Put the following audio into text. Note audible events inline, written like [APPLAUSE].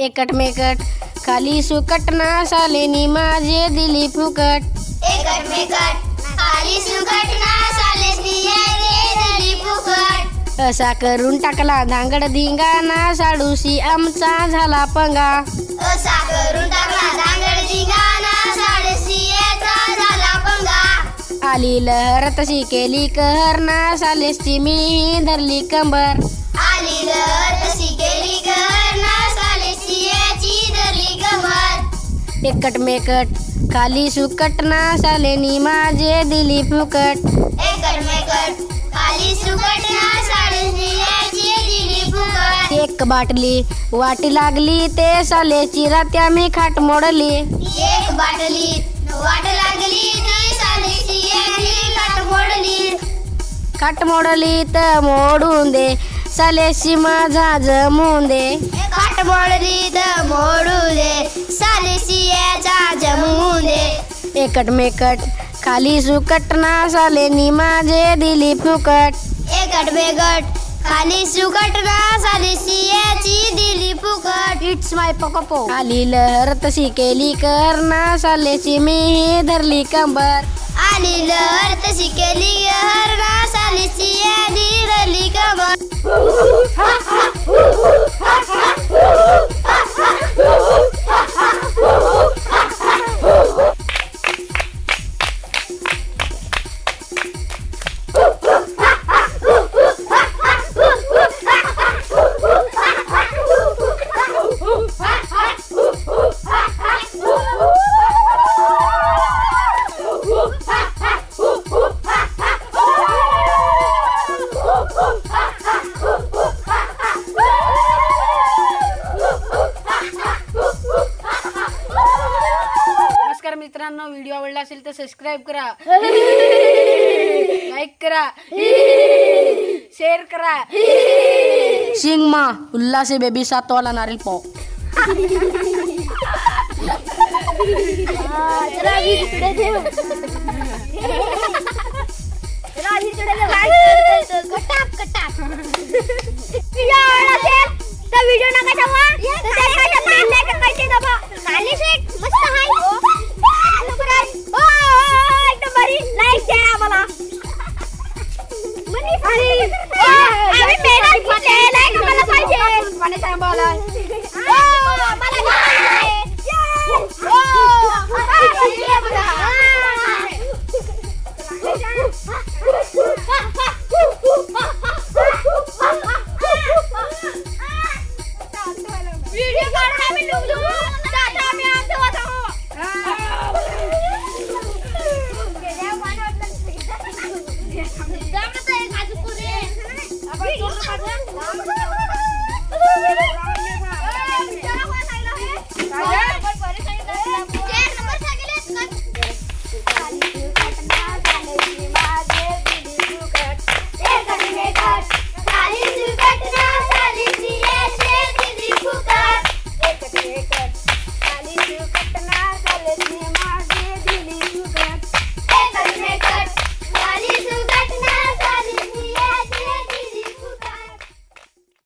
एकट मेकट खाली सुकट ना सालेनी माझे दिली फुकट एकट मेकट खाली सुकट ना सालेसनी रे दिली फुकट असा करून टाकला धांगड धिंगाणा साडूशी आमचा झाला पंगा. असा करून टाकला दांगड दिगाना साडेसियाचा झाला पंगा. आली लहर तशी केली कहर ना सालेसची मी धरली कंबर. एकट मेकट खाली सुकट ना सालेनी माझे दिली फुकट एकट मेकट खाली सुकट ना साडेसियाची दिली फुकट एक बाटली वाटी लागली ते सालेची रात्या मी खाट मोडली. एक बाटली वाट लागली ती साडेसियाची काट मोडली. खाट मोडली तर मोडून दे. सालेशी माझा जमून दे काट मोडली तर मोडू दे सालेसियाचा जमू दे एकट मेकट खाली सुकट ना सालेनी माझे दिली फुकट। एकट बेगट खाली सुकट ना सालेसियाची दिली फुकट। इट्स माय पकोपो खाली लहर तशी केली कर ना सालेची मी धरली कंबर। आली लहर तशी केली ना मित्रांनो व्हिडिओ आवडला असेल तर सबस्क्राईब करा. [LAUGHS] लाईक करा. [LAUGHS] शेअर करा. [LAUGHS] शिंगमा उल्हासे बेबी सातवाला नारिल पाव कटाप Ai biết mẹ đó, mẹ đang không phải là phải gì. Bạn đi sang bờ lên.